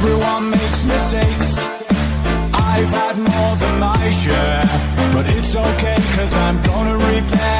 Everyone makes mistakes. I've had more than my share, but it's okay, cause I'm gonna repair.